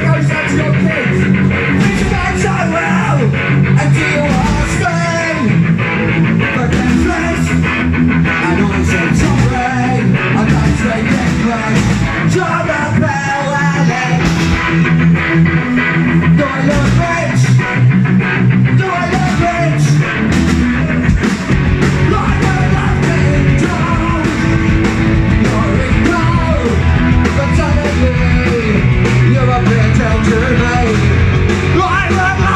out to your la la